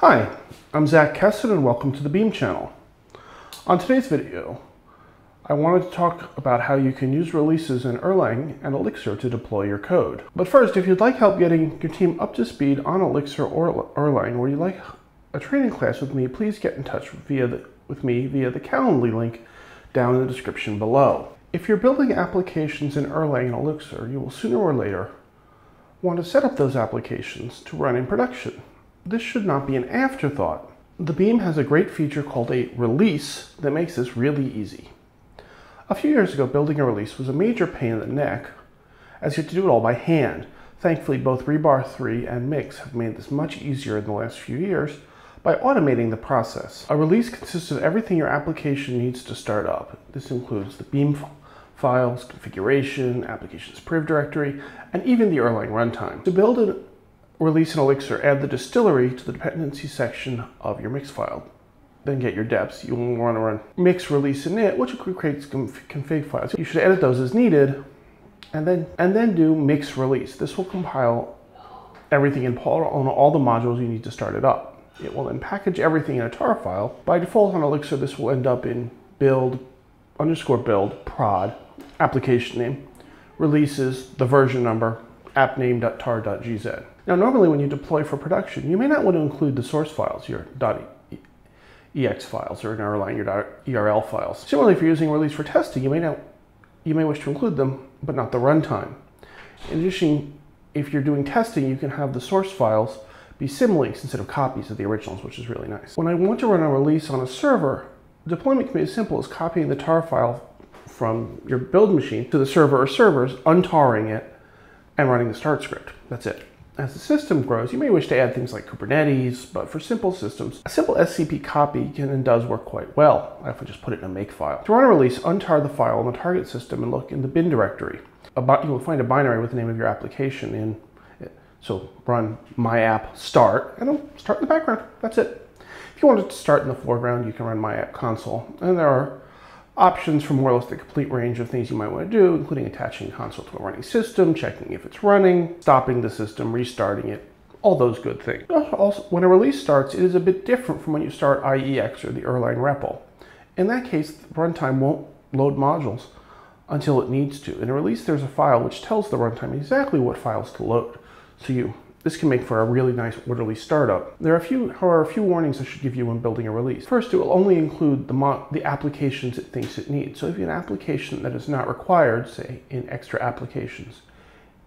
Hi, I'm Zach Kessin and welcome to the Beam channel. On today's video, I wanted to talk about how you can use releases in Erlang and Elixir to deploy your code. But first, if you'd like help getting your team up to speed on Elixir or Erlang, or you'd like a training class with me, please get in touch via the, with me via the Calendly link down in the description below. If you're building applications in Erlang and Elixir, you will sooner or later want to set up those applications to run in production this should not be an afterthought. The Beam has a great feature called a release that makes this really easy. A few years ago, building a release was a major pain in the neck, as you had to do it all by hand. Thankfully, both Rebar 3 and Mix have made this much easier in the last few years by automating the process. A release consists of everything your application needs to start up. This includes the Beam files, configuration, application's priv directory, and even the Erlang runtime. To build an release an Elixir, add the distillery to the dependency section of your mix file. Then get your deps. You will want to run mix release init, which creates config files. You should edit those as needed, and then and then do mix release. This will compile everything in on all the modules you need to start it up. It will then package everything in a tar file. By default on Elixir, this will end up in build underscore build prod application name releases the version number app appname.tar.gz. Now, normally when you deploy for production, you may not want to include the source files, your .ex files, or in Erlang, your .erl files. Similarly, if you're using release for testing, you may not you may wish to include them, but not the runtime. In addition, if you're doing testing, you can have the source files be symlinks instead of copies of the originals, which is really nice. When I want to run a release on a server, deployment can be as simple as copying the tar file from your build machine to the server or servers, untarring it, and running the start script. That's it. As the system grows, you may wish to add things like Kubernetes, but for simple systems, a simple SCP copy can and does work quite well. I often just put it in a make file. To run a release, untar the file on the target system and look in the bin directory. you will find a binary with the name of your application in it. So run my app start, and it'll start in the background. That's it. If you want it to start in the foreground, you can run my app console, and there are options for more or less the complete range of things you might want to do, including attaching console to a running system, checking if it's running, stopping the system, restarting it, all those good things. Also, when a release starts, it is a bit different from when you start IEX or the Erlang REPL. In that case, runtime won't load modules until it needs to. In a release, there's a file which tells the runtime exactly what files to load. So you this can make for a really nice orderly startup. There are a few, however, a few warnings I should give you when building a release. First, it will only include the, the applications it thinks it needs. So if you have an application that is not required, say in extra applications,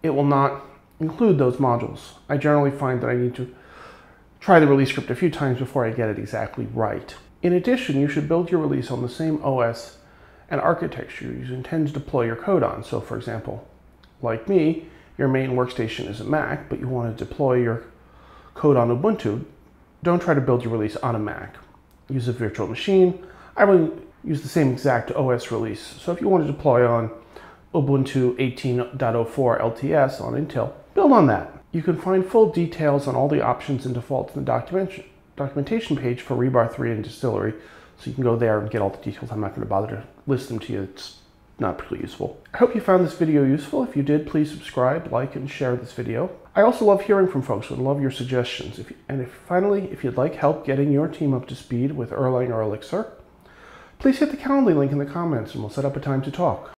it will not include those modules. I generally find that I need to try the release script a few times before I get it exactly right. In addition, you should build your release on the same OS and architecture you intend to deploy your code on. So for example, like me, your main workstation is a Mac, but you want to deploy your code on Ubuntu, don't try to build your release on a Mac. Use a virtual machine. I would use the same exact OS release. So if you want to deploy on Ubuntu 18.04 LTS on Intel, build on that. You can find full details on all the options and defaults in the documentation, documentation page for Rebar 3 and Distillery, so you can go there and get all the details. I'm not going to bother to list them to you. It's not particularly useful. I hope you found this video useful. If you did, please subscribe, like, and share this video. I also love hearing from folks and love your suggestions. If, and if finally, if you'd like help getting your team up to speed with Erlang or Elixir, please hit the Calendly link in the comments and we'll set up a time to talk.